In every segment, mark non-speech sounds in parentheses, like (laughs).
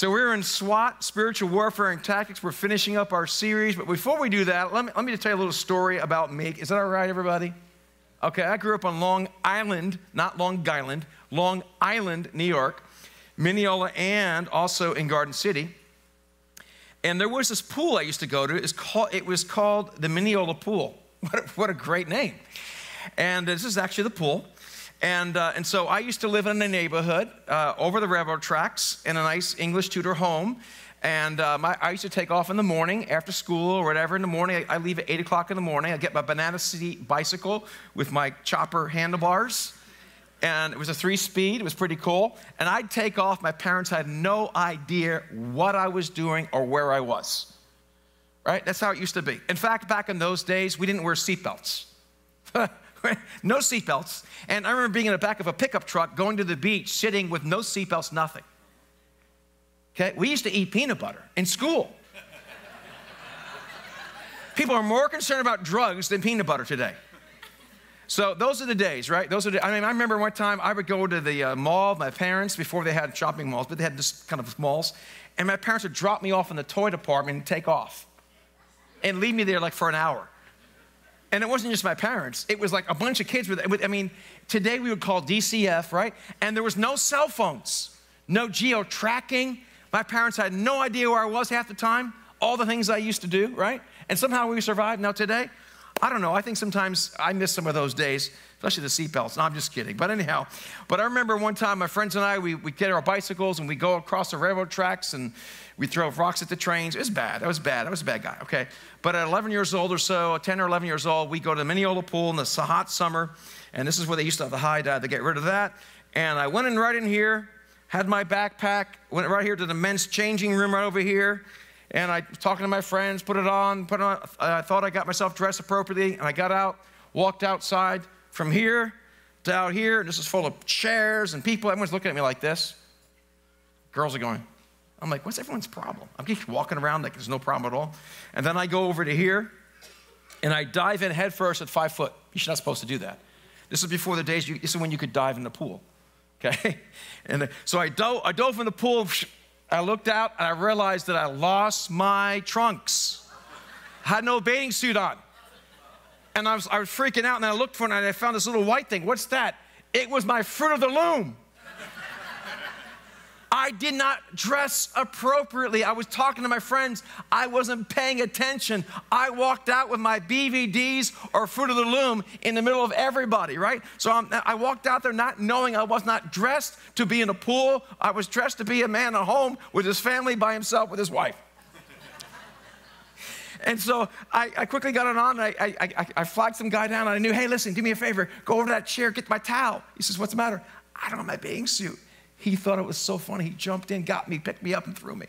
So we're in SWAT, spiritual warfare and tactics. We're finishing up our series. But before we do that, let me, let me tell you a little story about me. Is that all right, everybody? Okay, I grew up on Long Island, not Long Island, Long Island, New York, Mineola, and also in Garden City. And there was this pool I used to go to. It was called, it was called the Mineola Pool. (laughs) What a, what a great name. And this is actually the pool. And, uh, and so I used to live in a neighborhood uh, over the railroad tracks in a nice English Tudor home. And uh, my, I used to take off in the morning after school or whatever in the morning. I, I leave at 8 o'clock in the morning. I get my Banana seat bicycle with my chopper handlebars and it was a three speed. It was pretty cool. And I'd take off. My parents had no idea what I was doing or where I was. Right? That's how it used to be. In fact, back in those days, we didn't wear seatbelts. (laughs) (laughs) no seatbelts. And I remember being in the back of a pickup truck going to the beach, sitting with no seatbelts, nothing. Okay? We used to eat peanut butter in school. People are more concerned about drugs than peanut butter today. So those are the days, right? Those are. The, I mean, I remember one time I would go to the uh, mall. My parents before they had shopping malls, but they had this kind of malls, and my parents would drop me off in the toy department and take off, and leave me there like for an hour. And it wasn't just my parents; it was like a bunch of kids with. I mean, today we would call DCF, right? And there was no cell phones, no geo tracking. My parents had no idea where I was half the time. All the things I used to do, right? And somehow we survived. Now today, I don't know. I think sometimes I miss some of those days, especially the seatbelts. No, I'm just kidding. But anyhow, but I remember one time my friends and I, we, we get our bicycles and we go across the railroad tracks and we throw rocks at the trains. It was bad. I was bad. I was a bad guy, okay? But at 11 years old or so, 10 or 11 years old, we go to the Mineola pool in the hot summer. And this is where they used to have the high dive to get rid of that. And I went in right in here, had my backpack, went right here to the men's changing room right over here and I was talking to my friends, put it on, put it on. I thought I got myself dressed appropriately, and I got out, walked outside from here to out here, and this is full of chairs and people. Everyone's looking at me like this. Girls are going. I'm like, what's everyone's problem? I'm just walking around like there's no problem at all. And then I go over to here, and I dive in headfirst at five foot. You're not supposed to do that. This is before the days. You, this is when you could dive in the pool. (laughs) Okay, and so I dove, I dove in the pool I looked out and I realized that I lost my trunks. Had no bathing suit on. And I was, I was freaking out and I looked for it and I found this little white thing. What's that? It was my fruit of the loom. I did not dress appropriately. I was talking to my friends. I wasn't paying attention. I walked out with my BVDs or Fruit of the Loom in the middle of everybody, right? So I'm, i walked out there not knowing I was not dressed to be in a pool. I was dressed to be a man at home with his family by himself with his wife. (laughs) And so I, I, quickly got it on. I, I, I, flagged some guy down. And I knew, hey, listen, do me a favor. Go over to that chair, get my towel. He says, what's the matter? I don't have my bathing suit. He thought it was so funny. He jumped in, got me, picked me up, and threw me.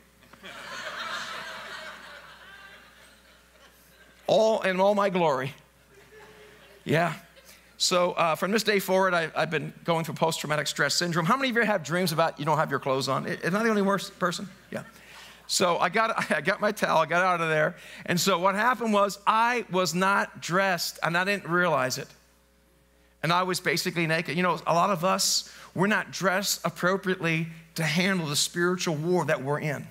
all in all my glory. Yeah. So uh, from this day forward, I, have been going through post-traumatic stress syndrome. How many of you have dreams about you don't have your clothes on? Am I the only worst person? Yeah. So I got, (laughs) I got my towel, I got out of there. And so what happened was I was not dressed and I didn't realize it. And I was basically naked. You know, a lot of us, we're not dressed appropriately to handle the spiritual war that we're in.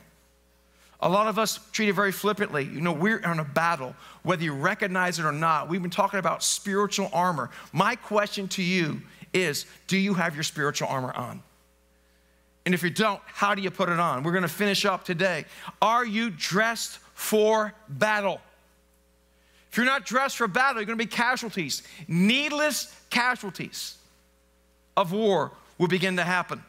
A lot of us treat it very flippantly. You know, we're in a battle, whether you recognize it or not. We've been talking about spiritual armor. My question to you is do you have your spiritual armor on? And if you don't, how do you put it on? We're going to finish up today. Are you dressed for battle? If you're not dressed for battle, you're going to be casualties, needless casualties of war will begin to happen.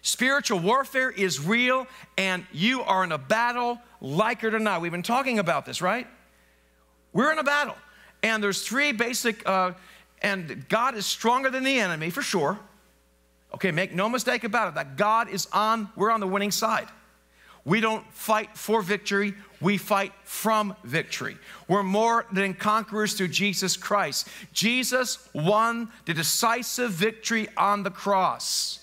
Spiritual warfare is real, and you are in a battle, like it or not. We've been talking about this, right? We're in a battle, and there's three basic, uh, and God is stronger than the enemy for sure. Okay, make no mistake about it, that God is on, we're on the winning side. We don't fight for victory, we fight from victory. We're more than conquerors through Jesus Christ. Jesus won the decisive victory on the cross.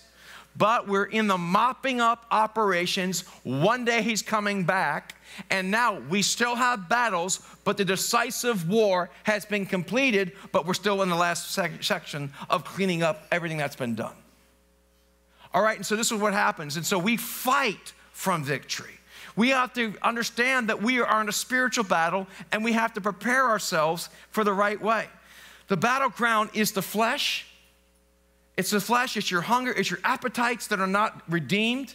But we're in the mopping up operations. One day he's coming back, and now we still have battles, but the decisive war has been completed, but we're still in the last sec- section of cleaning up everything that's been done. All right, and so this is what happens. And so we fight from victory. We have to understand that we are in a spiritual battle and we have to prepare ourselves for the right way. The battleground is the flesh. It's the flesh, it's your hunger, it's your appetites that are not redeemed.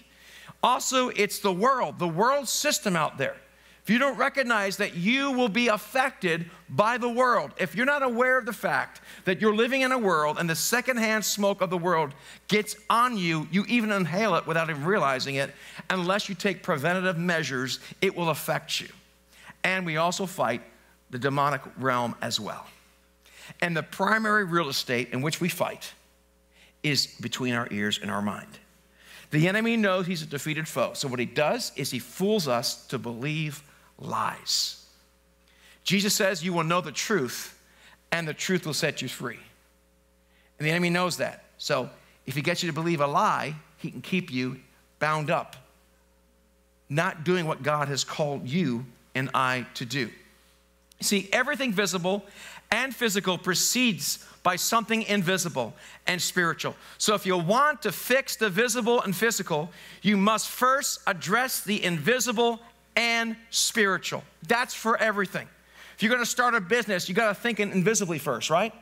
Also, it's the world, the world system out there. If you don't recognize that you will be affected by the world, if you're not aware of the fact that you're living in a world and the secondhand smoke of the world gets on you, you even inhale it without even realizing it, unless you take preventative measures, it will affect you. And we also fight the demonic realm as well. And the primary real estate in which we fight is between our ears and our mind. The enemy knows he's a defeated foe. So, what he does is he fools us to believe lies. Jesus says, You will know the truth, and the truth will set you free. And the enemy knows that. So, if he gets you to believe a lie, he can keep you bound up, not doing what God has called you and I to do. See, everything visible and physical precedes by something invisible and spiritual. So, if you want to fix the visible and physical, you must first address the invisible and spiritual. That's for everything. If you're gonna start a business, you gotta think invisibly first, right?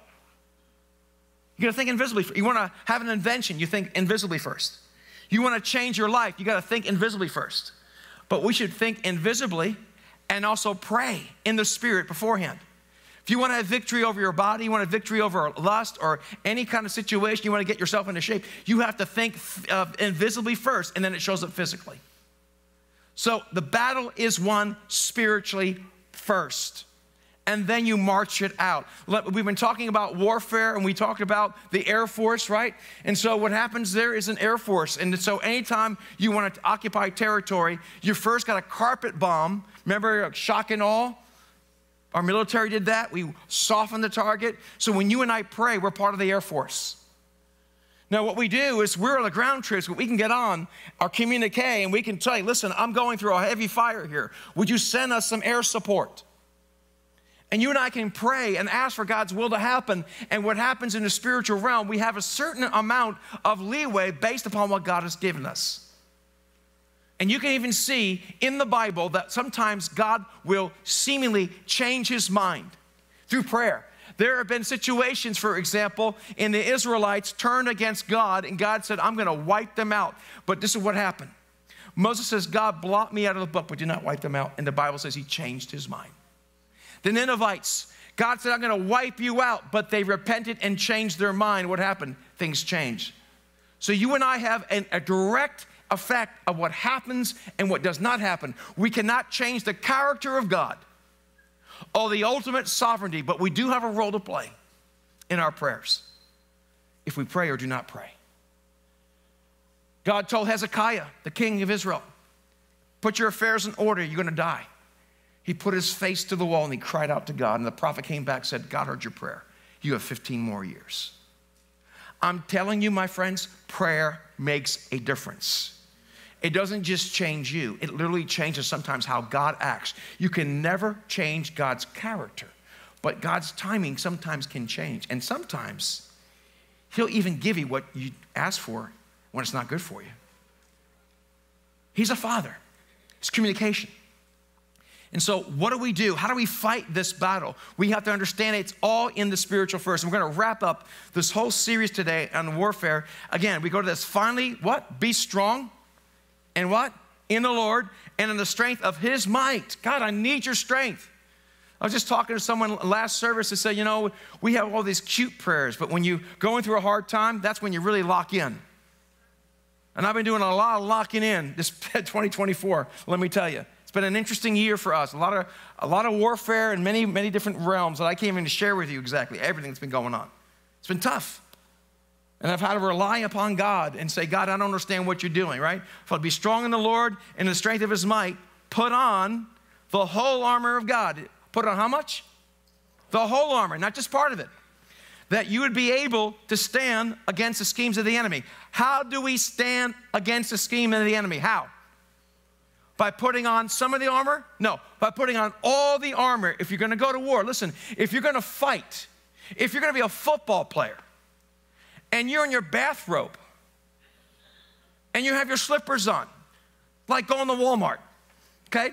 You gotta think invisibly. You wanna have an invention, you think invisibly first. You wanna change your life, you gotta think invisibly first. But we should think invisibly and also pray in the spirit beforehand. If you want to have victory over your body, you want a victory over lust or any kind of situation, you want to get yourself into shape, you have to think uh, invisibly first, and then it shows up physically. So the battle is won spiritually first. And then you march it out. We've been talking about warfare and we talked about the Air Force, right? And so what happens there is an Air Force. And so anytime you want to occupy territory, you first got a carpet bomb. Remember shock and awe? Our military did that. We softened the target. So when you and I pray, we're part of the Air Force. Now, what we do is we're on the ground troops, but we can get on our communique and we can tell you, listen, I'm going through a heavy fire here. Would you send us some air support? And you and I can pray and ask for God's will to happen. And what happens in the spiritual realm, we have a certain amount of leeway based upon what God has given us. And you can even see in the Bible that sometimes God will seemingly change his mind through prayer. There have been situations, for example, in the Israelites turned against God, and God said, I'm going to wipe them out. But this is what happened Moses says, God blot me out of the book, but did not wipe them out. And the Bible says he changed his mind. The Ninevites, God said, I'm going to wipe you out, but they repented and changed their mind. What happened? Things changed. So you and I have an, a direct effect of what happens and what does not happen. We cannot change the character of God or the ultimate sovereignty, but we do have a role to play in our prayers if we pray or do not pray. God told Hezekiah, the king of Israel, put your affairs in order, you're going to die. He put his face to the wall and he cried out to God, and the prophet came back said, God heard your prayer. You have 15 more years. I'm telling you, my friends, prayer makes a difference. It doesn't just change you, it literally changes sometimes how God acts. You can never change God's character, but God's timing sometimes can change. And sometimes He'll even give you what you ask for when it's not good for you. He's a father, it's communication. And so, what do we do? How do we fight this battle? We have to understand it's all in the spiritual first. And we're going to wrap up this whole series today on warfare. Again, we go to this finally, what? Be strong and what? In the Lord and in the strength of His might. God, I need your strength. I was just talking to someone last service that said, you know, we have all these cute prayers, but when you're going through a hard time, that's when you really lock in. And I've been doing a lot of locking in this (laughs) 2024, let me tell you. It's been an interesting year for us. A lot of, a lot of warfare in many, many different realms that I can't even share with you exactly everything that's been going on. It's been tough. And I've had to rely upon God and say, God, I don't understand what you're doing, right? If I'll be strong in the Lord and in the strength of his might, put on the whole armor of God. Put on how much? The whole armor, not just part of it. That you would be able to stand against the schemes of the enemy. How do we stand against the scheme of the enemy? How? By putting on some of the armor? No, by putting on all the armor. If you're gonna go to war, listen, if you're gonna fight, if you're gonna be a football player, and you're in your bathrobe and you have your slippers on like going to Walmart, okay?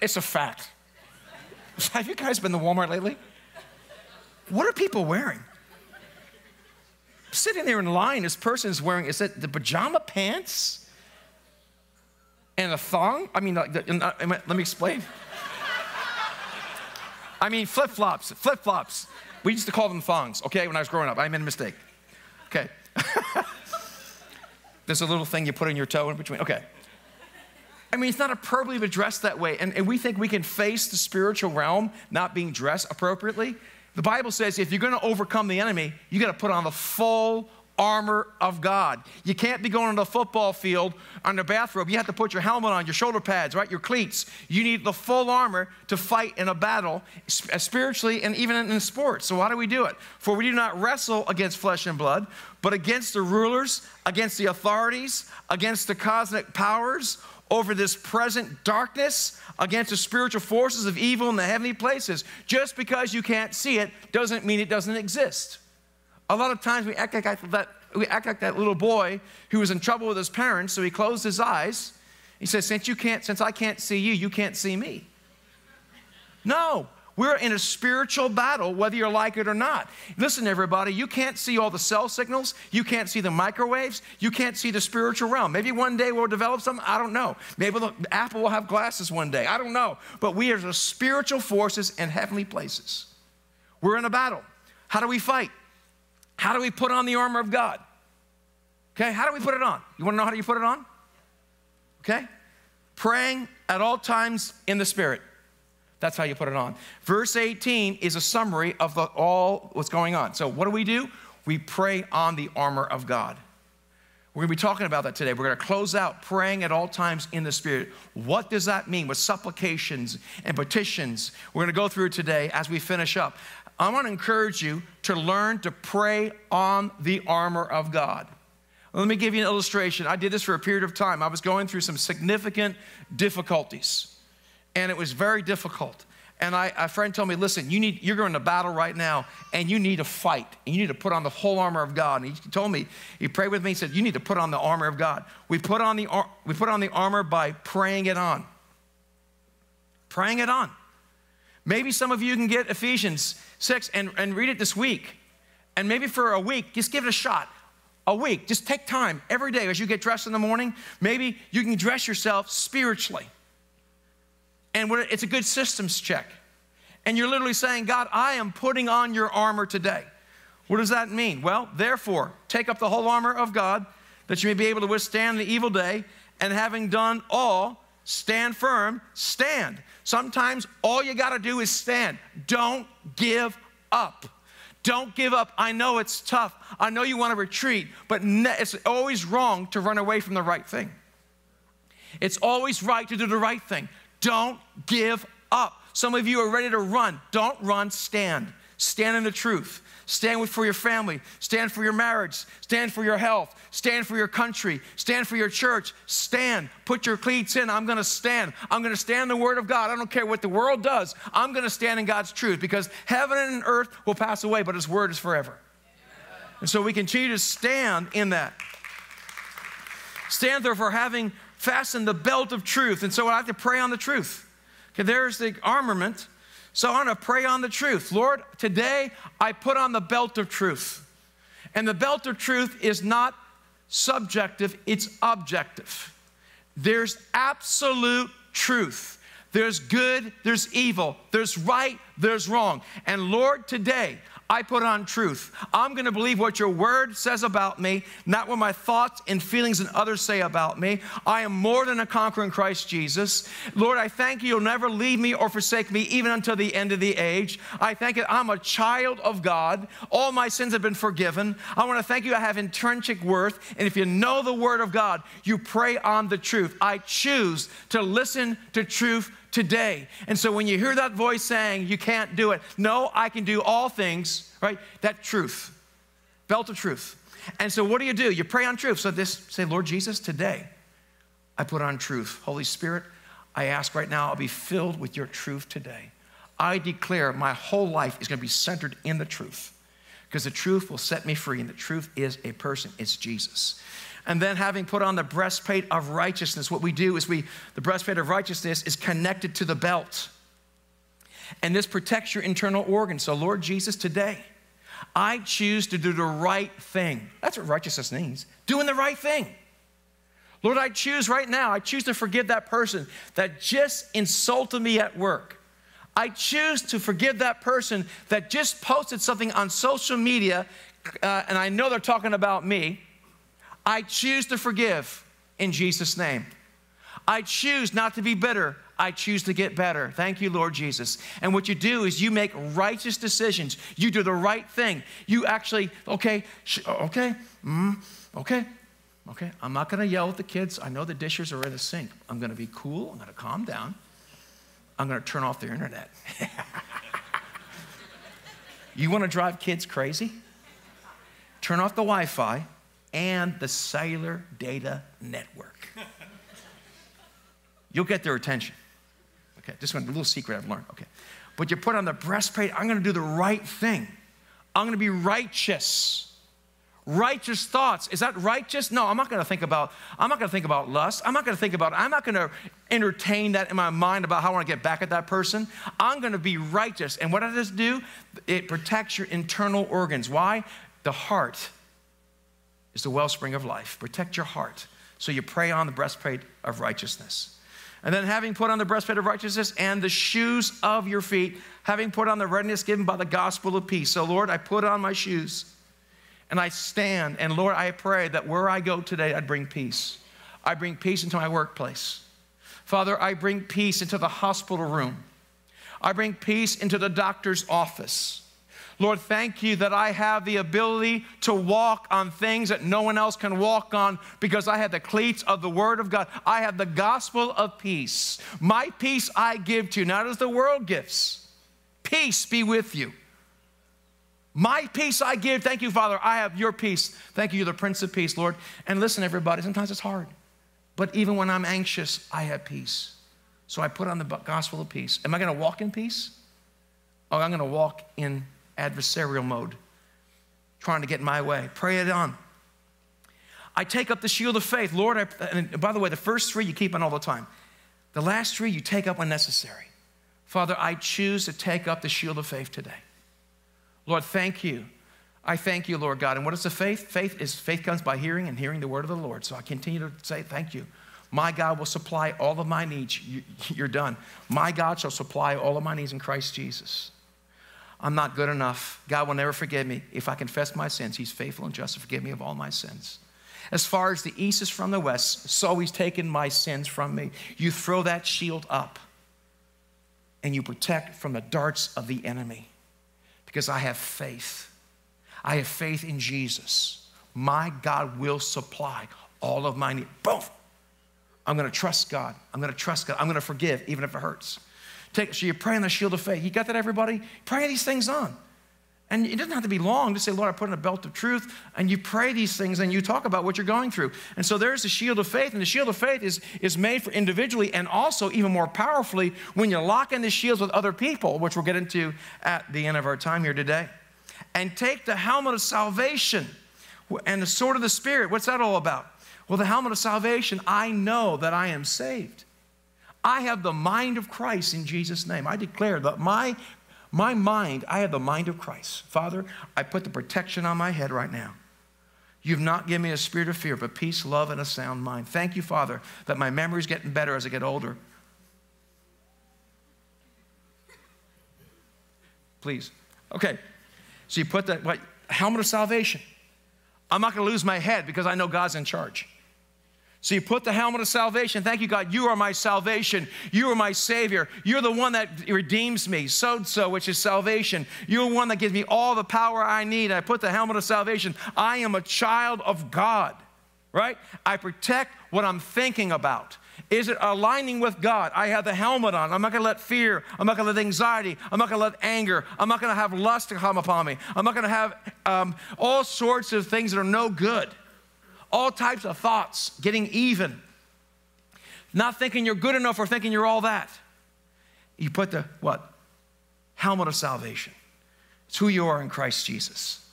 It's a fact. (laughs) Have you guys been to Walmart lately? What are people wearing? Sitting there in line, this person is wearing, is it the pajama pants and a thong? I mean, like, uh, let me explain. I mean, flip flops, flip flops. We used to call them thongs, okay, when I was growing up. I made a mistake. Okay. (laughs) There's a little thing you put in your toe in between. Okay. I mean, it's not appropriate appropriately dressed that way. And, and we think we can face the spiritual realm not being dressed appropriately. The Bible says if you're going to overcome the enemy, you got to put on the full armor of God. You can't be going to the football field on the bathrobe. You have to put your helmet on, your shoulder pads, right? Your cleats. You need the full armor to fight in a battle, uh, spiritually and even in sports. So, why do we do it? For we do not wrestle against flesh and blood, but against the rulers, against the authorities, against the cosmic powers over this present darkness, against the spiritual forces of evil in the heavenly places. Just because you can't see it doesn't mean it doesn't exist. A lot of times we act like that, we act like that little boy who was in trouble with his parents, so he closed his eyes. He says, Since you can't, since I can't see you, you can't see me. No, we're in a spiritual battle, whether you like it or not. Listen, everybody, you can't see all the cell signals. You can't see the microwaves. You can't see the spiritual realm. Maybe one day we'll develop something. I don't know. Maybe the, Apple will have glasses one day. I don't know. But we are the spiritual forces in heavenly places. We're in a battle. How do we fight? How do we put on the armor of God? Okay, how do we put it on? You want to know how do you put it on? Okay? Praying at all times in the Spirit. That's how you put it on. Verse 18 is a summary of the, all what's going on. So, what do we do? We pray on the armor of God. We're going to be talking about that today. We're going to close out praying at all times in the Spirit. What does that mean with supplications and petitions? We're going to go through today as we finish up. I want to encourage you to learn to pray on the armor of God. Let me give you an illustration. I did this for a period of time. I was going through some significant difficulties and it was very difficult. And I, a friend told me, listen, you need, you're going to battle right now, and you need to fight, and you need to put on the whole armor of God. And he told me, he prayed with me, he said, you need to put on the armor of God. We put on the, we put on the armor by praying it on. Praying it on. Maybe some of you can get Ephesians 6 and, and read it this week. And maybe for a week, just give it a shot. A week, just take time every day as you get dressed in the morning. Maybe you can dress yourself spiritually and it's a good systems check. And you're literally saying, God, I am putting on your armor today. What does that mean? Well, therefore, take up the whole armor of God that you may be able to withstand the evil day, and having done all, stand firm, stand. Sometimes all you got to do is stand. Don't give up. Don't give up. I know it's tough. I know you want to retreat, but it's always wrong to run away from the right thing. It's always right to do the right thing. Don't give up. Some of you are ready to run. Don't run, stand. Stand in the truth. Stand for your family. Stand for your marriage. Stand for your health. Stand for your country. Stand for your church. Stand. Put your cleats in. I'm going to stand. I'm going to stand the Word of God. I don't care what the world does. I'm going to stand in God's truth because heaven and earth will pass away, but His Word is forever. And so we continue to stand in that. Stand there for having fasten the belt of truth. And so I have to pray on the truth. Okay, there's the armament. So I'm going to pray on the truth. Lord, today I put on the belt of truth. And the belt of truth is not subjective, it's objective. There's absolute truth. There's good, there's evil, there's right, there's wrong. And Lord, today I put on truth. I'm going to believe what your word says about me, not what my thoughts and feelings and others say about me. I am more than a conqueror in Christ Jesus. Lord, I thank you, you'll never leave me or forsake me even until the end of the age. I thank you, I'm a child of God. All my sins have been forgiven. I want to thank you, I have intrinsic worth. And if you know the word of God, you pray on the truth. I choose to listen to truth today. And so when you hear that voice saying, you can't do it, no, I can do all things, right? That truth, belt of truth. And so what do you do? You pray on truth. So this, say, Lord Jesus, today I put on truth. Holy Spirit, I ask right now, I'll be filled with your truth today. I declare my whole life is going to be centered in the truth. because the truth will set me free, and the truth is a person, it's Jesus. And then having put on the breastplate of righteousness, what we do is we, the breastplate of righteousness is connected to the belt. And this protects your internal organs. So, Lord Jesus, today, I choose to do the right thing. That's what righteousness means doing the right thing. Lord, I choose right now, I choose to forgive that person that just insulted me at work. I choose to forgive that person that just posted something on social media uh, and I know they're talking about me. I choose to forgive in Jesus' name. I choose not to be bitter. I choose to get better. Thank you, Lord Jesus. And what you do is you make righteous decisions. You do the right thing. You actually, okay, okay, mm, okay, okay. I'm not going to yell at the kids. I know the dishes are in the sink. I'm going to be cool. I'm going to calm down. I'm going to turn off their internet. (laughs) you want to drive kids crazy? Turn off the Wi Fi and the cellular data network. You'll get their attention. Okay, just one little secret I've learned. Okay. But you put on the breastplate, I'm going to do the right thing. I'm going to be righteous righteous thoughts. Is that righteous? No, I'm not going to think about I'm not going to think about lust. I'm not going to think about I'm not going to entertain that in my mind about how I want to get back at that person. I'm going to be righteous. And what does this do? It protects your internal organs. Why? The heart is the wellspring of life. Protect your heart. So you pray on the breastplate of righteousness. And then, having put on the breastplate of righteousness and the shoes of your feet, having put on the readiness given by the gospel of peace. So, Lord, I put on my shoes and I stand. And Lord, I pray that where I go today, I'd bring peace. I bring peace into my workplace. Father, I bring peace into the hospital room. I bring peace into the doctor's office. Lord, thank you that I have the ability to walk on things that no one else can walk on because I have the cleats of the Word of God. I have the gospel of peace. My peace I give to you, not as the world gives. Peace be with you. My peace I give. Thank you, Father. I have your peace. Thank you, you're the Prince of Peace, Lord. And listen, everybody, sometimes it's hard. But even when I'm anxious, I have peace. So I put on the gospel of peace. Am I going to walk in peace? Oh, I'm going to walk in adversarial mode, trying to get in my way. Pray it on. I take up the shield of faith. Lord, I, and by the way, the first three you keep on all the time. The last three you take up when necessary. Father, I choose to take up the shield of faith today. Lord, thank you. I thank you, Lord God. And what is the faith? Faith is faith comes by hearing and hearing the word of the Lord. So I continue to say thank you. My God will supply all of my needs. You're done. My God shall supply all of my needs in Christ Jesus. I'm not good enough. God will never forgive me. If I confess my sins, He's faithful and just to forgive me of all my sins. As far as the east is from the west, so He's taken my sins from me. You throw that shield up and you protect from the darts of the enemy because I have faith. I have faith in Jesus. My God will supply all of my needs. Boom. I'm going to trust God. I'm going to trust God. I'm going to forgive, even if it hurts. Take, so you pray on the shield of faith. You got that, everybody? Pray these things on. And it doesn't have to be long. Just say, Lord, I put in a belt of truth. And you pray these things and you talk about what you're going through. And so there's the shield of faith. And the shield of faith is, is made for individually and also even more powerfully when you lock in the shields with other people, which we'll get into at the end of our time here today. And take the helmet of salvation and the sword of the Spirit. What's that all about? Well, the helmet of salvation, I know that I am saved. I have the mind of Christ in Jesus' name. I declare that my my mind, I have the mind of Christ. Father, I put the protection on my head right now. You've not given me a spirit of fear, but peace, love, and a sound mind. Thank you, Father, that my memory is getting better as I get older. Please. Okay. So you put that what helmet of salvation. I'm not going to lose my head because I know God's in charge. So you put the helmet of salvation. Thank you, God. You are my salvation. You are my Savior. You're the one that redeems me. So so, which is salvation. You're the one that gives me all the power I need. I put the helmet of salvation. I am a child of God, right? I protect what I'm thinking about. Is it aligning with God? I have the helmet on. I'm not going to let fear. I'm not going to let anxiety. I'm not going to let anger. I'm not going to have lust to come upon me. I'm not going to have um, all sorts of things that are no good all types of thoughts, getting even, not thinking you're good enough or thinking you're all that. You put the what? Helmet of salvation. It's who you are in Christ Jesus.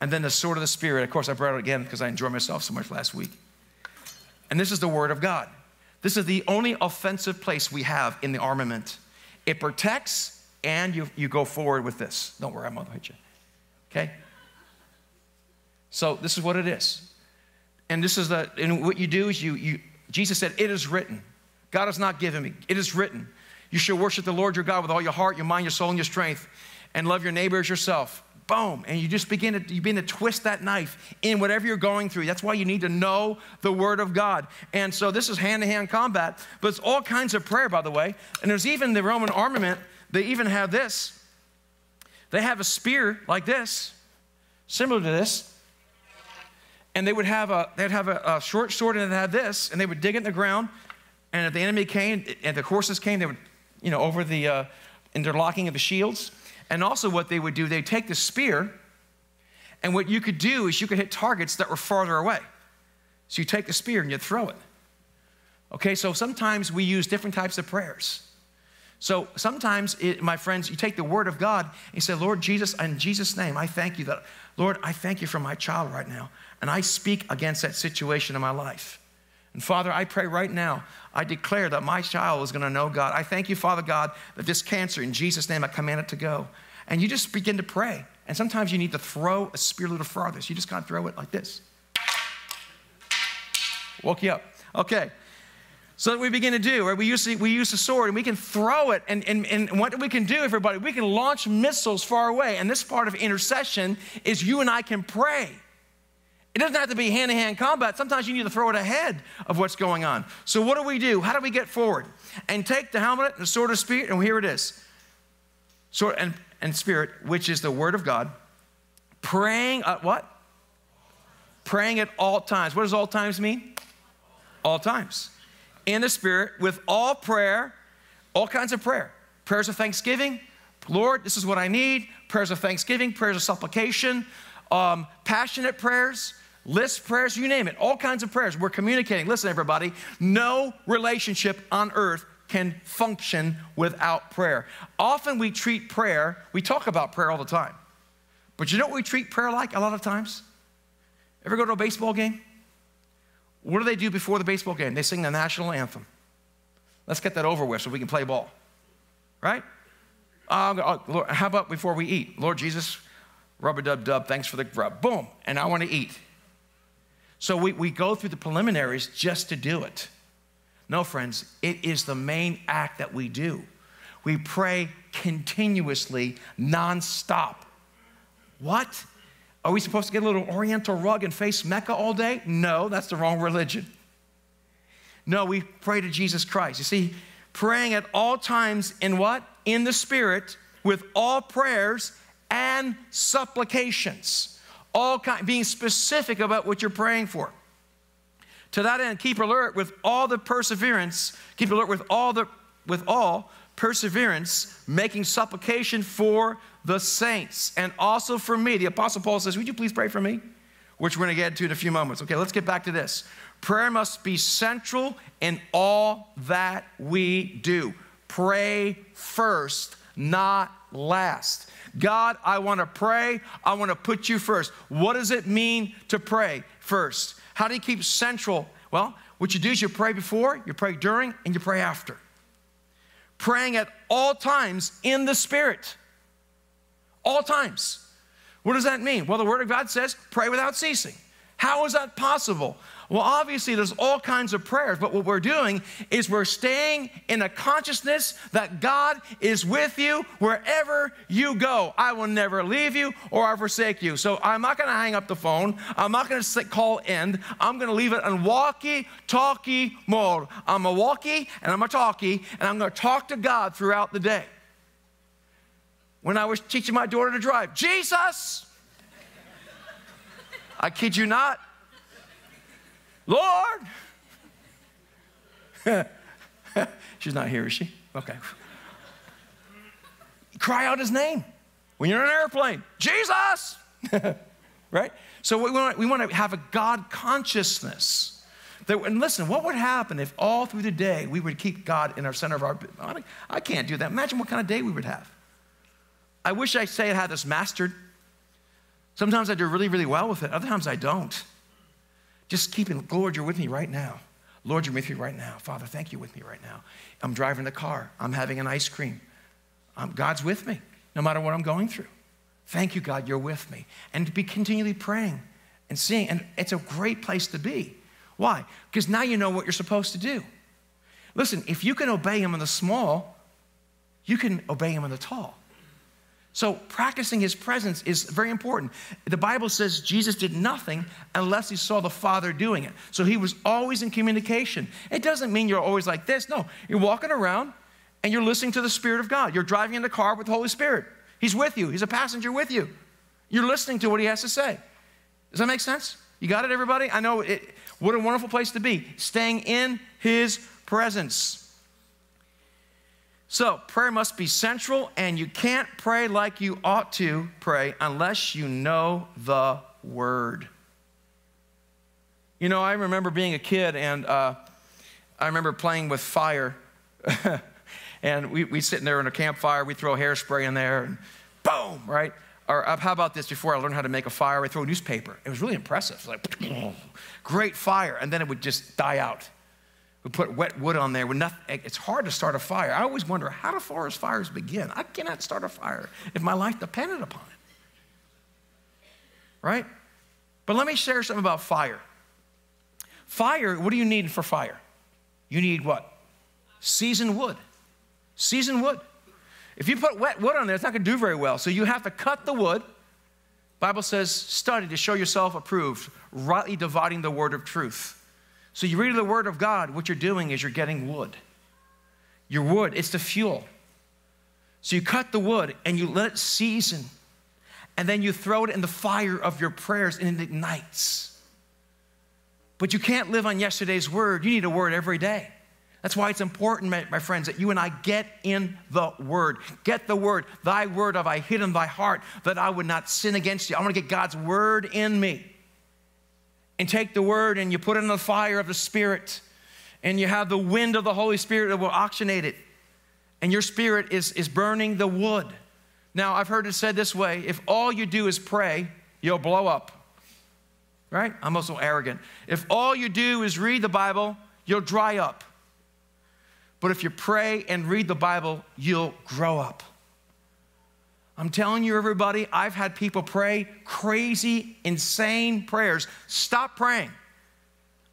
And then the sword of the Spirit. Of course, I brought it again because I enjoyed myself so much last week. And this is the Word of God. This is the only offensive place we have in the armament. It protects and you, you go forward with this. Don't worry, I'm going to hit you. Okay? So this is what it is. And this is the, and what you do is you, you Jesus said, It is written. God has not given me. It is written. You shall worship the Lord your God with all your heart, your mind, your soul, and your strength, and love your neighbor as yourself. Boom. And you just begin to, you begin to twist that knife in whatever you're going through. That's why you need to know the word of God. And so this is hand-to-hand combat, but it's all kinds of prayer, by the way. And there's even the Roman armament, they even have this. They have a spear like this, similar to this. And they would have a, they'd have a, a short sword and it had this, and they would dig it in the ground. And if the enemy came and the horses came, they would, you know, over the uh, interlocking of the shields. And also, what they would do, they'd take the spear, and what you could do is you could hit targets that were farther away. So you take the spear and you throw it. Okay, so sometimes we use different types of prayers. So sometimes, it, my friends, you take the word of God and you say, Lord Jesus, in Jesus' name, I thank you that, Lord, I thank you for my child right now. And I speak against that situation in my life. And Father, I pray right now, I declare that my child is going to know God. I thank you, Father God, that this cancer, in Jesus' name, I command it to go. And you just begin to pray. And sometimes you need to throw a spear a little farther. You just kind of throw it like this. Woke you up. Okay. So that we begin to do, right? We use, the, we use the sword and we can throw it. And, and, and what we can do, everybody, we can launch missiles far away. And this part of intercession is you and I can pray. It doesn't have to be hand to hand combat. Sometimes you need to throw it ahead of what's going on. So, what do we do? How do we get forward? And take the helmet and the sword of spirit, and here it is sword and, and spirit, which is the word of God, praying at what? Praying at all times. What does all times mean? All times. In the spirit, with all prayer, all kinds of prayer. Prayers of thanksgiving. Lord, this is what I need. Prayers of thanksgiving, prayers of supplication, um, passionate prayers list prayers, you name it, all kinds of prayers. We're communicating. Listen, everybody, no relationship on earth can function without prayer. Often we treat prayer, we talk about prayer all the time. But you know what we treat prayer like a lot of times? Ever go to a baseball game? What do they do before the baseball game? They sing the national anthem. Let's get that over with so we can play ball. Right? Uh, Lord, how about before we eat? Lord Jesus, rubber dub dub, thanks for the grub. Boom, and I want to eat. So we, we go through the preliminaries just to do it. No, friends, it is the main act that we do. We pray continuously, nonstop. What? Are we supposed to get a little oriental rug and face Mecca all day? No, that's the wrong religion. No, we pray to Jesus Christ. You see, praying at all times in what? In the Spirit, with all prayers and supplications all kind, being specific about what you're praying for. To that end, keep alert with all the perseverance, keep alert with all the with all perseverance, making supplication for the saints and also for me. The Apostle Paul says, Would you please pray for me? Which we're going to get to in a few moments. Okay, let's get back to this. Prayer must be central in all that we do. Pray first, not last. God, I want to pray. I want to put you first. What does it mean to pray first? How do you keep central? Well, what you do is you pray before, you pray during, and you pray after. Praying at all times in the Spirit. All times. What does that mean? Well, the Word of God says, pray without ceasing. How is that possible? Well, obviously, there's all kinds of prayers, but what we're doing is we're staying in a consciousness that God is with you wherever you go. I will never leave you or I forsake you. So I'm not going to hang up the phone. I'm not going to call end. I'm going to leave it in walkie talkie mode. I'm a walkie and I'm a talkie, and I'm going to talk to God throughout the day. When I was teaching my daughter to drive, Jesus! I kid you not, Lord. (laughs) She's not here, is she? Okay. Cry out his name when you're in an airplane Jesus! (laughs) right? So we want, we want to have a God consciousness. That, and listen, what would happen if all through the day we would keep God in our center of our. I can't do that. Imagine what kind of day we would have. I wish I say I had this mastered. Sometimes I do really, really well with it, other times I don't. Just keeping, Lord, you're with me right now. Lord, you're with me right now. Father, thank you with me right now. I'm driving the car. I'm having an ice cream. Um, God's with me no matter what I'm going through. Thank you, God, you're with me. And to be continually praying and seeing. And it's a great place to be. Why? Because now you know what you're supposed to do. Listen, if you can obey Him in the small, you can obey Him in the tall. So, practicing his presence is very important. The Bible says Jesus did nothing unless he saw the Father doing it. So, he was always in communication. It doesn't mean you're always like this. No, you're walking around and you're listening to the Spirit of God. You're driving in the car with the Holy Spirit. He's with you, He's a passenger with you. You're listening to what He has to say. Does that make sense? You got it, everybody? I know it. What a wonderful place to be, staying in His presence. So, prayer must be central, and you can't pray like you ought to pray unless you know the word. You know, I remember being a kid, and uh, I remember playing with fire. (laughs) and we, we sitting there in a campfire, we'd throw hairspray in there, and boom, right? Or uh, how about this? Before I learned how to make a fire, we throw a newspaper. It was really impressive. Like, (clears throat) great fire, and then it would just die out. We put wet wood on there. Nothing, it's hard to start a fire. I always wonder how do forest fires begin? I cannot start a fire if my life depended upon it. Right? But let me share something about fire. Fire, what do you need for fire? You need what? Seasoned wood. Seasoned wood. If you put wet wood on there, it's not going to do very well. So you have to cut the wood. Bible says, study to show yourself approved, rightly dividing the word of truth. So you read the Word of God, what you're doing is you're getting wood. Your wood, it's the fuel. So you cut the wood and you let it season, and then you throw it in the fire of your prayers and it ignites. But you can't live on yesterday's word. You need a word every day. That's why it's important, my, friends, that you and I get in the Word. Get the Word. Thy Word have I hid in thy heart that I would not sin against you. I want to get God's Word in me and take the word and you put it in the fire of the Spirit, and you have the wind of the Holy Spirit that will oxygenate it, and your spirit is, is burning the wood. Now, I've heard it said this way if all you do is pray, you'll blow up. Right? I'm also arrogant. If all you do is read the Bible, you'll dry up. But if you pray and read the Bible, you'll grow up. I'm telling you, everybody, I've had people pray crazy, insane prayers. Stop praying.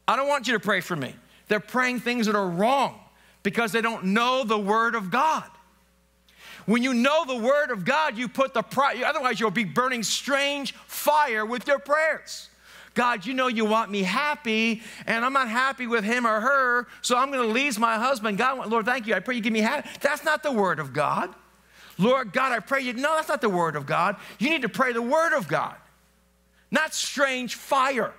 I don't want you to pray for me. They're praying things that are wrong because they don't know the Word of God. When you know the Word of God, you put the pri- otherwise you'll be burning strange fire with your prayers. God, you know you want me happy, and I'm not happy with him or her, so I'm going to leave my husband. God, Lord, thank you. I pray you give me happy. That's not the Word of God. Lord God, I pray you. No, that's not the word of God. You need to pray the word of God, not strange fire,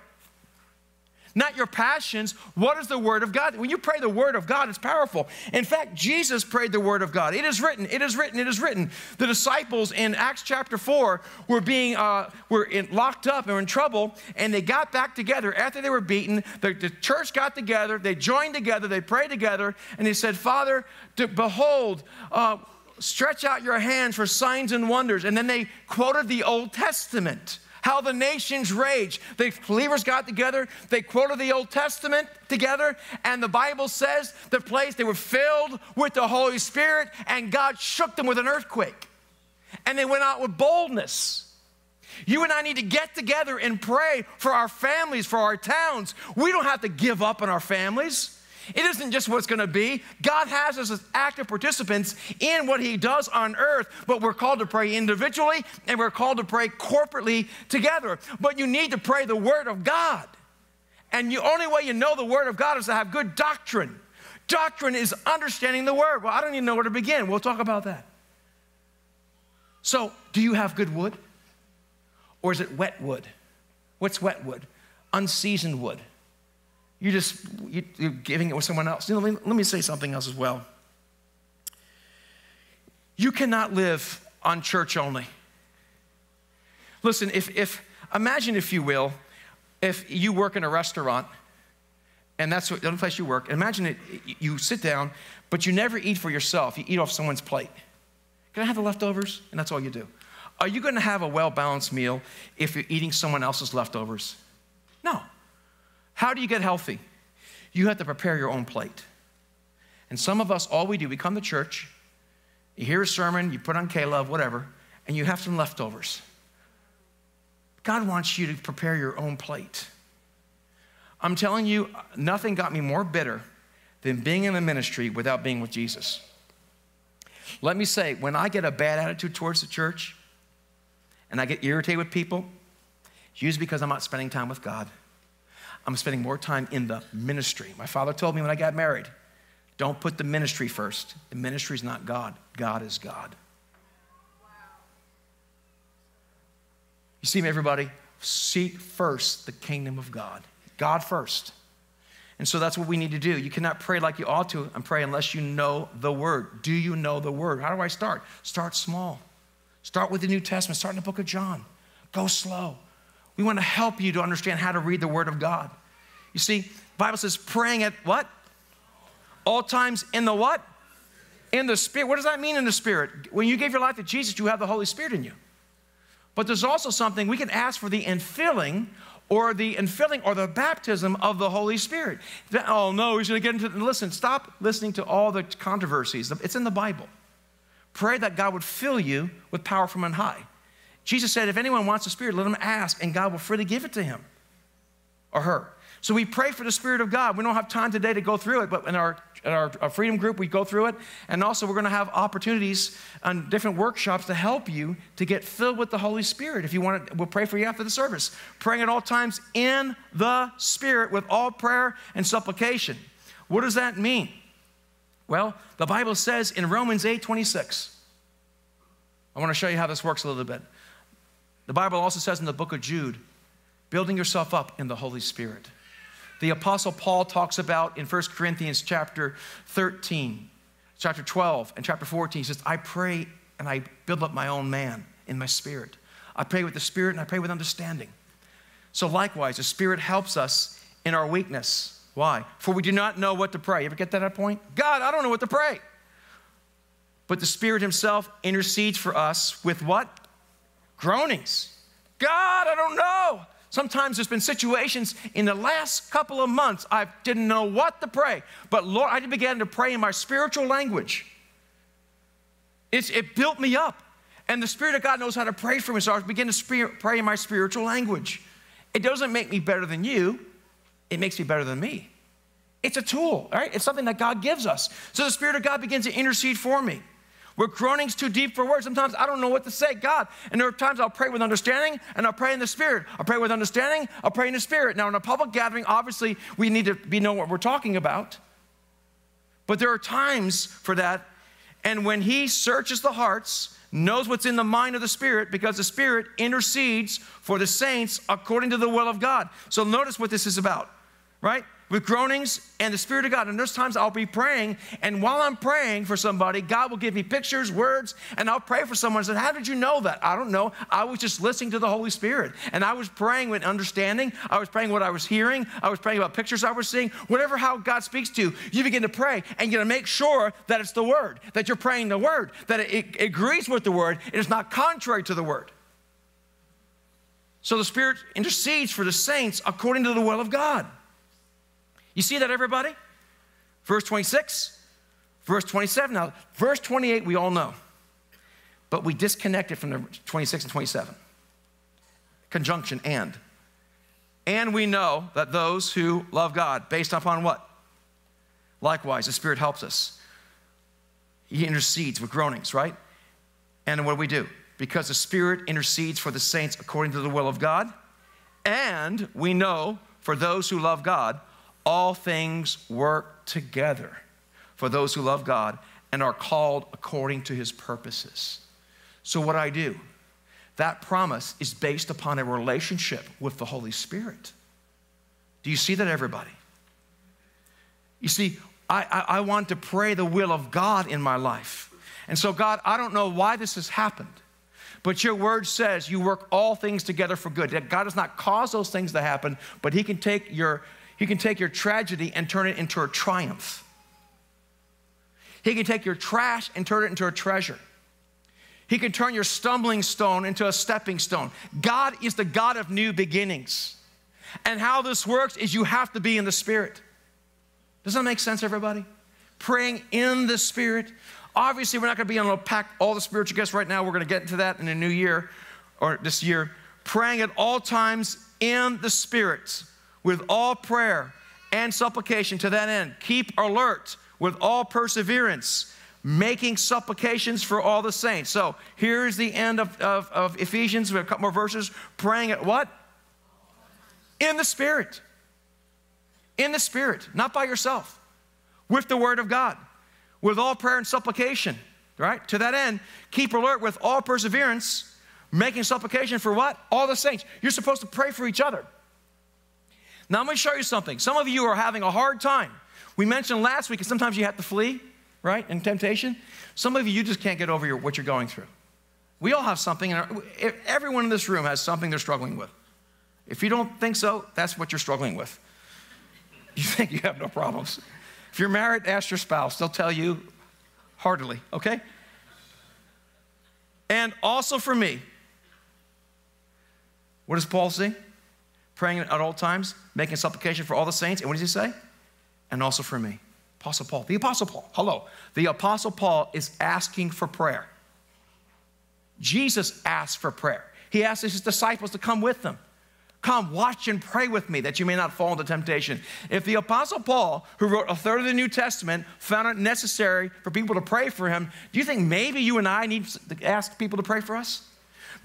not your passions. What is the word of God? When you pray the word of God, it's powerful. In fact, Jesus prayed the word of God. It is written, it is written, it is written. The disciples in Acts chapter 4 were being uh, were in, locked up and were in trouble, and they got back together after they were beaten. The, the church got together, they joined together, they prayed together, and they said, Father, behold, uh, stretch out your hands for signs and wonders. And then they quoted the Old Testament, how the nations rage. The believers got together, they quoted the Old Testament together, and the Bible says the place they were filled with the Holy Spirit, and God shook them with an earthquake. And they went out with boldness. You and I need to get together and pray for our families, for our towns. We don't have to give up on our families. It isn't just what's going to be. God has us as active participants in what He does on earth, but we're called to pray individually and we're called to pray corporately together. But you need to pray the Word of God. And the only way you know the Word of God is to have good doctrine. Doctrine is understanding the Word. Well, I don't even know where to begin. We'll talk about that. So, do you have good wood? Or is it wet wood? What's wet wood? Unseasoned wood. You're just you're giving it with someone else. You know, let, me, say something else as well. You cannot live on church only. Listen, if, if imagine if you will, if you work in a restaurant and that's the only place you work, imagine it, you sit down, but you never eat for yourself. You eat off someone's plate. Can I have the leftovers? And that's all you do. Are you going to have a well balanced meal if you're eating someone else's leftovers? No. How do you get healthy? You have to prepare your own plate. And some of us, all we do, we come to church, you hear a sermon, you put on K-Love, whatever, and you have some leftovers. God wants you to prepare your own plate. I'm telling you, nothing got me more bitter than being in the ministry without being with Jesus. Let me say, when I get a bad attitude towards the church and I get irritated with people, it's usually because I'm not spending time with God. I'm spending more time in the ministry. My father told me when I got married, don't put the ministry first. The ministry is not God, God is God. You see me, everybody? Seek first the kingdom of God. God first. And so that's what we need to do. You cannot pray like you ought to and pray unless you know the word. Do you know the word? How do I start? Start small. Start with the New Testament. Start in the book of John. Go slow. We want to help you to understand how to read the word of God. You see, Bible says praying at what? All times in the what? In the spirit. What does that mean in the spirit? When you gave your life to Jesus, you have the Holy Spirit in you. But there's also something we can ask for the infilling or the infilling or the baptism of the Holy Spirit. Oh no, he's going to get into listen, stop listening to all the controversies. It's in the Bible. Pray that God would fill you with power from on high. Jesus said, if anyone wants the Spirit, let him ask, and God will freely give it to him or her. So we pray for the Spirit of God. We don't have time today to go through it, but in our, in our, our freedom group, we go through it. And also, we're going to have opportunities on different workshops to help you to get filled with the Holy Spirit. If you want to, we'll pray for you after the service. Praying at all times in the Spirit with all prayer and supplication. What does that mean? Well, the Bible says in Romans 8 26, I want to show you how this works a little bit. The Bible also says in the book of Jude, building yourself up in the Holy Spirit. The apostle Paul talks about in 1 Corinthians chapter 13, chapter 12, and chapter 14. He says, I pray and I build up my own man in my spirit. I pray with the spirit and I pray with understanding. So likewise, the spirit helps us in our weakness. Why? For we do not know what to pray. You ever get that point? God, I don't know what to pray. But the Spirit Himself intercedes for us with what? Groanings. God, I don't know. Sometimes there's been situations in the last couple of months I didn't know what to pray. But Lord, I began to pray in my spiritual language. It's, it built me up. And the Spirit of God knows how to pray for me. So I began to pray in my spiritual language. It doesn't make me better than you, it makes me better than me. It's a tool, right? It's something that God gives us. So the Spirit of God begins to intercede for me. Where groaning's too deep for words. Sometimes I don't know what to say, God. And there are times I'll pray with understanding and I'll pray in the Spirit. I'll pray with understanding, I'll pray in the Spirit. Now, in a public gathering, obviously, we need to be know what we're talking about. But there are times for that. And when He searches the hearts, knows what's in the mind of the Spirit, because the Spirit intercedes for the saints according to the will of God. So notice what this is about, right? With groanings and the Spirit of God. And there's times I'll be praying, and while I'm praying for somebody, God will give me pictures, words, and I'll pray for someone. I said, How did you know that? I don't know. I was just listening to the Holy Spirit. And I was praying with understanding. I was praying what I was hearing. I was praying about pictures I was seeing. Whatever how God speaks to you, you begin to pray, and you're gonna make sure that it's the Word, that you're praying the Word, that it, it agrees with the Word, it is not contrary to the Word. So the Spirit intercedes for the saints according to the will of God. You see that, everybody? Verse 26, verse 27. Now, verse 28, we all know, but we disconnected from the 26 and 27. Conjunction and. And we know that those who love God, based upon what? Likewise, the Spirit helps us. He intercedes with groanings, right? And what do we do? Because the Spirit intercedes for the saints according to the will of God. And we know for those who love God, all things work together for those who love God and are called according to his purposes. So, what I do, that promise is based upon a relationship with the Holy Spirit. Do you see that, everybody? You see, I, I, I, want to pray the will of God in my life. And so, God, I don't know why this has happened, but your word says you work all things together for good. That God does not cause those things to happen, but He can take your, he can take your tragedy and turn it into a triumph. He can take your trash and turn it into a treasure. He can turn your stumbling stone into a stepping stone. God is the God of new beginnings. And how this works is you have to be in the Spirit. Does that make sense, everybody? Praying in the Spirit. Obviously, we're not going to be able to pack all the spiritual gifts right now. We're going to get into that in the new year or this year. Praying at all times in the Spirit with all prayer and supplication to that end. Keep alert with all perseverance, making supplications for all the saints. So here's the end of, of, of Ephesians. We have a couple more verses. Praying at what? In the Spirit. In the Spirit, not by yourself, with the Word of God, with all prayer and supplication, right? To that end, keep alert with all perseverance, making supplication for what? All the saints. You're supposed to pray for each other. Now, I'm going to show you something. Some of you are having a hard time. We mentioned last week, sometimes you have to flee, right, in temptation. Some of you, you just can't get over your, what you're going through. We all have something, and everyone in this room has something they're struggling with. If you don't think so, that's what you're struggling with. (laughs) You think you have no problems. If you're married, ask your spouse. They'll tell you heartily, okay? And also for me, what does Paul say? Praying at all times, making supplication for all the saints. And what does he say? And also for me. Apostle Paul. The Apostle Paul. Hello. The Apostle Paul is asking for prayer. Jesus asked for prayer. He asked his disciples to come with them. Come, watch and pray with me that you may not fall into temptation. If the Apostle Paul, who wrote a third of the New Testament, found it necessary for people to pray for him, do you think maybe you and I need to ask people to pray for us?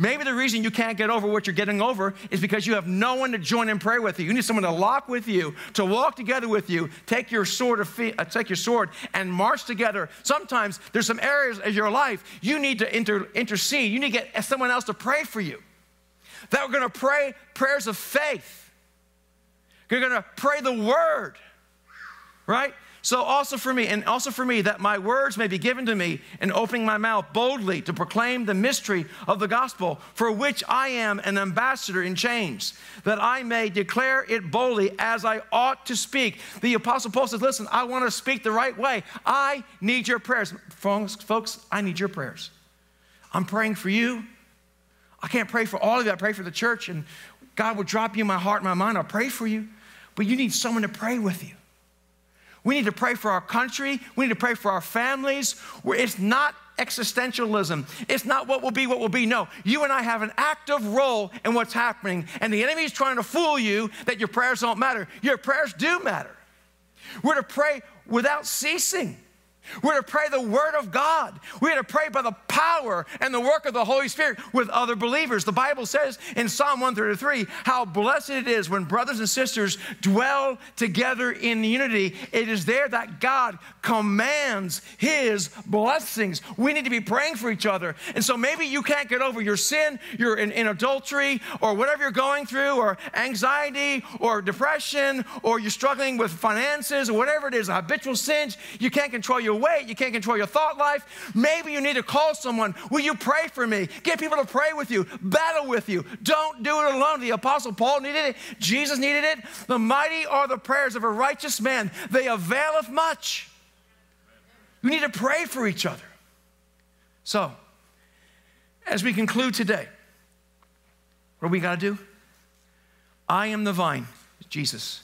Maybe the reason you can't get over what you're getting over is because you have no one to join in prayer with you. You need someone to lock with you, to walk together with you, take your sword, of uh, take your sword, and march together. Sometimes there's some areas of your life you need to inter, intercede. You need to get someone else to pray for you that we're going to pray prayers of faith. You're going to pray the word, right? So, also for me, and also for me, that my words may be given to me in opening my mouth boldly to proclaim the mystery of the gospel, for which I am an ambassador in chains, that I may declare it boldly as I ought to speak. The Apostle Paul says, Listen, I want to speak the right way. I need your prayers. Folks, I need your prayers. I'm praying for you. I can't pray for all of you. I pray for the church, and God will drop you in my heart and my mind. I'll pray for you. But you need someone to pray with you. We need to pray for our country. We need to pray for our families. It's not existentialism. It's not what will be, what will be. No, you and I have an active role in what's happening, and the enemy is trying to fool you that your prayers don't matter. Your prayers do matter. We're to pray without ceasing. We're to pray the Word of God. We're to pray by the power and the work of the Holy Spirit with other believers. The Bible says in Psalm 133 how blessed it is when brothers and sisters dwell together in unity. It is there that God commands His blessings. We need to be praying for each other. And so maybe you can't get over your sin, you're in, in adultery, or whatever you're going through, or anxiety, or depression, or you're struggling with finances, or whatever it is, a habitual sins. You can't control your weight, you can't control your thought life. Maybe you need to call someone. Will you pray for me? Get people to pray with you, battle with you. Don't do it alone. The Apostle Paul needed it, Jesus needed it. The mighty are the prayers of a righteous man, they availeth much. We need to pray for each other. So, as we conclude today, what do we got to do? I am the vine, Jesus.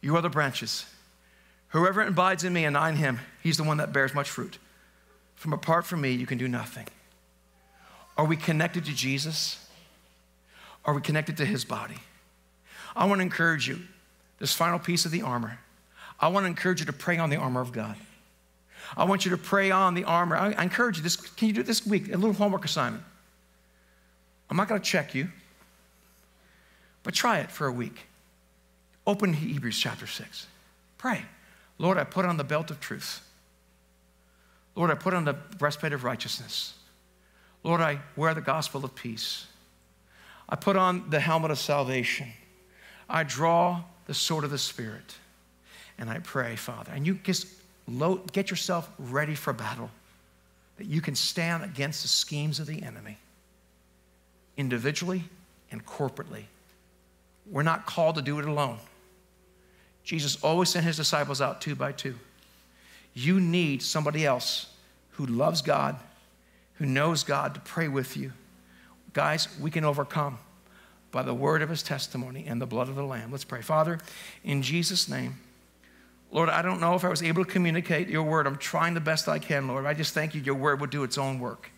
You are the branches. Whoever abides in me and I in him, he's the one that bears much fruit. From apart from me, you can do nothing. Are we connected to Jesus? Are we connected to his body? I want to encourage you, this final piece of the armor. I want to encourage you to pray on the armor of God. I want you to pray on the armor. I, I encourage you, this, can you do this week? A little homework assignment. I'm not going to check you, but try it for a week. Open Hebrews chapter 6. Pray. Lord, I put on the belt of truth. Lord, I put on the breastplate of righteousness. Lord, I wear the gospel of peace. I put on the helmet of salvation. I draw the sword of the Spirit. And I pray, Father. And you just get yourself ready for battle, that you can stand against the schemes of the enemy, individually and corporately. We're not called to do it alone. Jesus always sent his disciples out two by two. You need somebody else who loves God, who knows God to pray with you. Guys, we can overcome by the word of his testimony and the blood of the Lamb. Let's pray. Father, in Jesus' name, Lord, I don't know if I was able to communicate your word. I'm trying the best I can, Lord. I just thank you, your word would do its own work.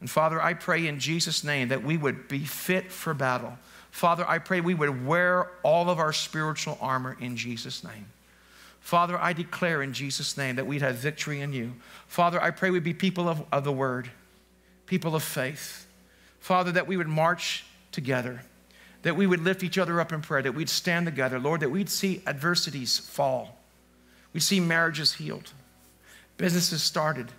And Father, I pray in Jesus' name that we would be fit for battle. Father, I pray we would wear all of our spiritual armor in Jesus' name. Father, I declare in Jesus' name that we'd have victory in you. Father, I pray we'd be people of, of the word, people of faith. Father, that we would march together, that we would lift each other up in prayer, that we'd stand together, Lord, that we'd see adversities fall, we'd see marriages healed, businesses started.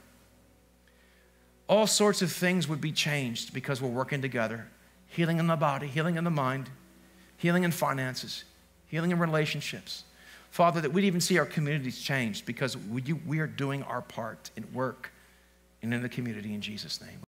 All sorts of things would be changed because we're working together healing in the body, healing in the mind, healing in finances, healing in relationships. Father, that we'd even see our communities changed because we, we are doing our part in work and in the community in Jesus' name.